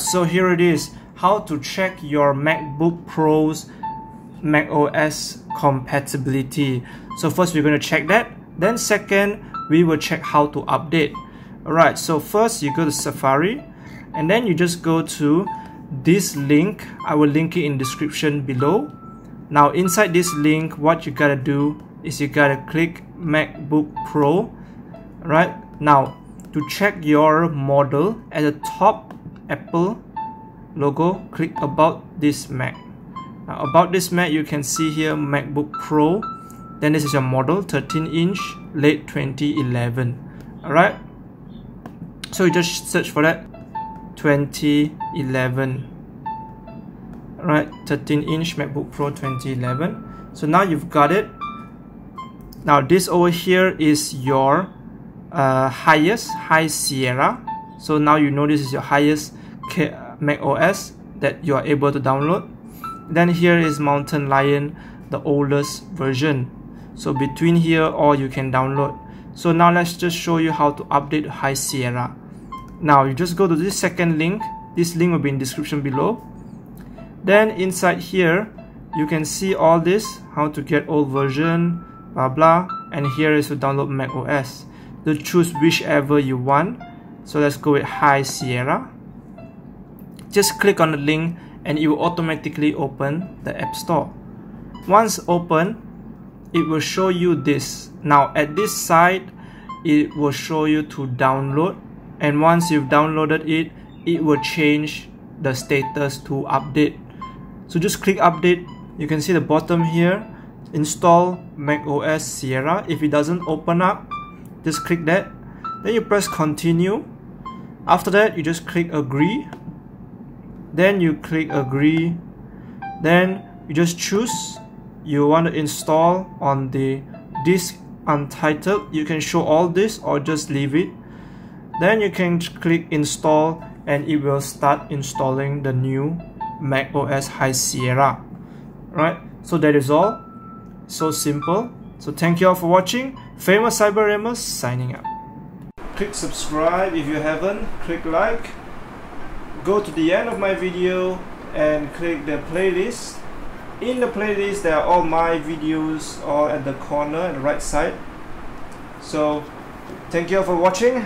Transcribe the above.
So here it is, how to check your MacBook Pro's macOS compatibility. So first we're going to check that. Then second, we will check how to update. Alright, so first you go to Safari and then you just go to this link. I will link it in description below. Now inside this link, what you gotta do is you gotta click MacBook Pro. Right now to check your model at the top Apple logo, click about this Mac. Now about this Mac, you can see here MacBook Pro. Then this is your model, 13 inch, late 2011. Alright. So you just search for that 2011 right 13 inch macbook pro 2011 so now you've got it now this over here is your uh, highest high sierra so now you know this is your highest K mac os that you are able to download. Then here is mountain lion the oldest version. So between here all you can download. So now let's just show you how to update high sierra. Now you just go to this second link. This link will be in description below. Then inside here you can see all this how to get old version blah blah. And here is to download mac os to choose whichever you want. So let's go with high sierra just click on the link and it will automatically open the app store. Once open it will show you this. Now at this side it will show you to download. And once you've downloaded it it will change the status to update. So just click update. You can see the bottom here. Install mac os sierra. If it doesn't open up just click that. Then you press continue. After that you just click agree then you click agree then you just choose you want to install on the disk untitled you can show all this or just leave it then you can click install and it will start installing the new Mac OS High Sierra. Right, so that is all. So simple. So thank you all for watching. Famous Cyber signing out. Click subscribe if you haven't. Click like. Go to the end of my video and click the playlist. In the playlist there are all my videos all at the corner at the right side. So thank you all for watching.